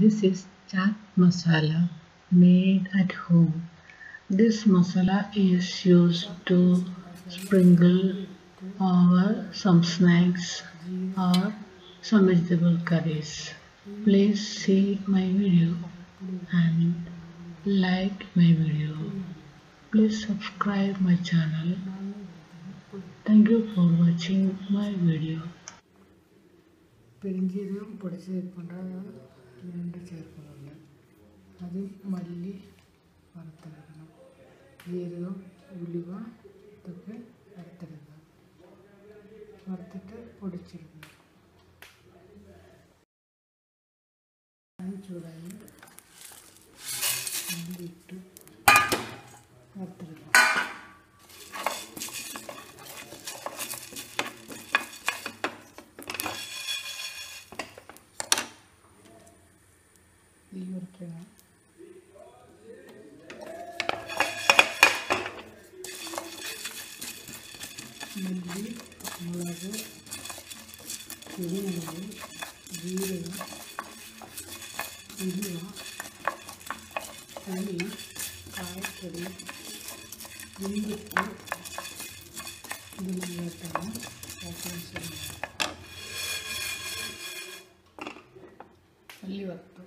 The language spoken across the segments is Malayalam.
This is chaat masala made at home. This masala is used to sprinkle over some snacks or some vegetable curries. Please see my video and like my video. Please subscribe my channel. Thank you for watching my video. பண்ணுறாங்க രണ്ട് ചേർക്കുന്നുണ്ട്. അത് മല്ലി വറുത്തെടുക്കണം. ജീരകം ഉലുവ ഇതൊക്കെ വറുത്തെടുക്കുക. വറുത്തിട്ട് പൊടിച്ചെടുക്കുക ചൂടായി. いいよりな మళ్ళీ అలాగే తిరుగులు జీరగ ఇదిగ తని కాయపొడి ముందుకు గుణగట్టం ప్రశంసలు మళ్ళీ వస్తాం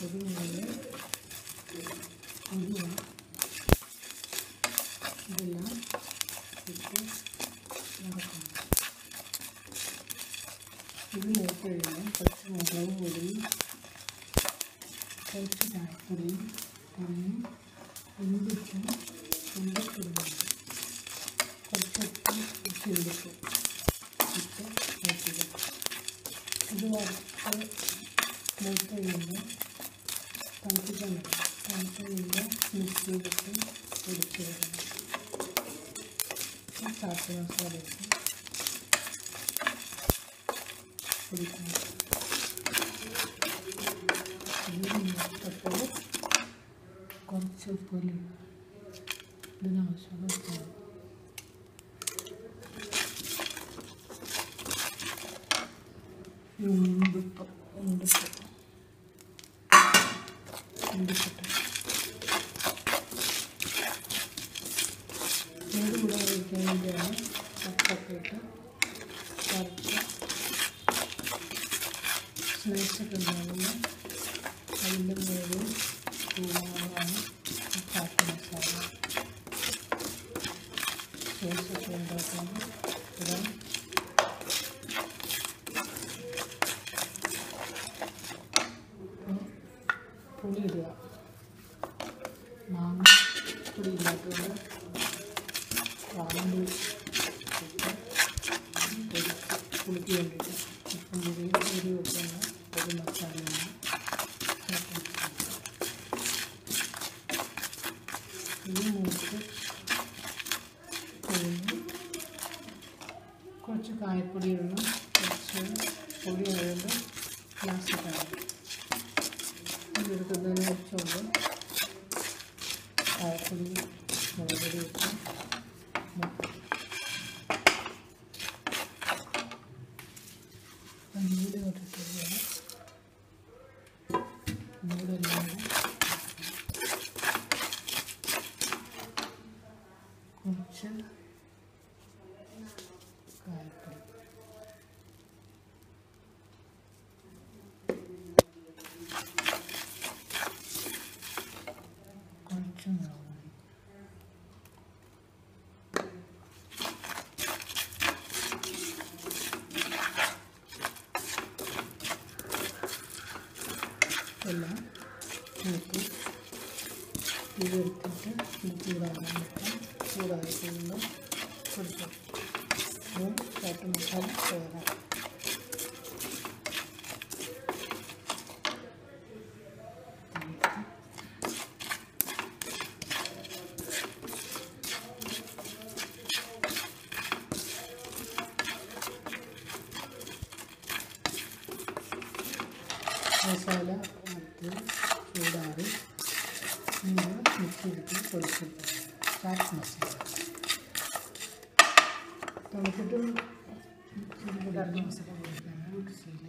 புதினா புதினா இதெல்லாம் இப்போ நடக்கும் இது மூட்டையில் பச்சை மிளகு பொடி பச்சை காய்கறி தண்ணி இந்துக்கும் ரொம்ப குடும்பம் கொஞ்சம் உப்பு இந்துக்கும் இப்போ மூட்டையில் மூட்டையில் ഇത് വറുത്ത് മൂത്ത് കഴിയുമ്പോൾ തണുപ്പിക്കാൻ വെക്കണം മിക്സിയിലിട്ട് ചാറ്റ് മസാല ഇട്ട് പൊടിക്കണം ഇത് മൂത്തപ്പോൾ കുറച്ച് ഉപ്പൊലി ഇതിനാവശ്യമുള്ള ഉപ്പ് ഉണ്ടിപ്പ് ഉണ്ടിപ്പ് ഉണ്ടിപ്പിട്ട് ഏത് കൂടെ ഒഴിക്കാൻ വേണ്ടിയാണ് കപ്പൊക്കെ ഇട്ട് വറുത്ത് അതിന്റെ പുളി ഇല്ലാത്തതുകൊണ്ട് വാങ്ങി ഇട്ട് പൊടിച്ച് പുളിക്ക് വേണ്ടിയിട്ട് ഉപ്പും പുളിയും എരി വെക്കുന്ന ഒരു മസാലയാണ് ഇത് മൂത്ത് കഴിഞ്ഞ് കുറച്ച് കായപ്പൊടി ഇടണം കുറച്ച് പൊടി ആയതുകൊണ്ട് ഗ്ലാസ് കാണും ഇതെടുക്കുന്നതിന് കുറച്ചുണ്ട് और थोड़ी नमक ಇದು ಎತ್ತಿಟ್ಟು ಚೂರಾಗಲಿ ಚೂರಾಗಿಸಿಕೊಂಡು ಕುಡಿಸಬೇಕು ಇದು ಕಟ್ಟು ಮಸಾಲೆ ತಯಾರಾಗ್ತದೆ തണുത്തിട്ട് മിക്സിയിൽ കറങ്ങി മസാല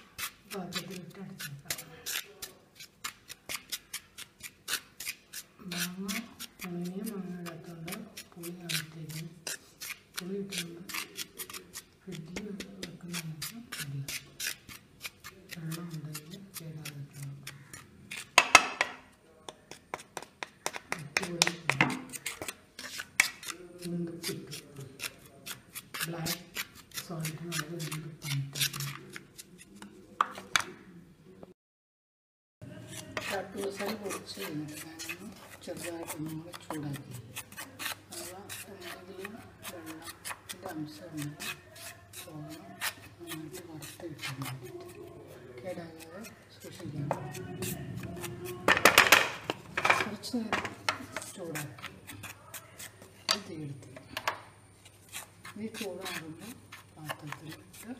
Black സോൾട്ടിനുള്ളത് രണ്ട് പണിട്ടു ചാട്ട് മസാല പൊടിച്ച് കഴിഞ്ഞിട്ട് ഞാനൊന്ന് ചെറുതായിട്ടൊന്നും കൂടെ ചൂടാക്കി അവ എന്തെങ്കിലും വെള്ളത്തിന്റെ അംശം ഉണ്ടെങ്കിൽ സൂക്ഷിക്കണം കുറച്ച് നേരം ചൂടാക്കി வீட்டோடு அவங்க பார்த்து திருப்பிட்டு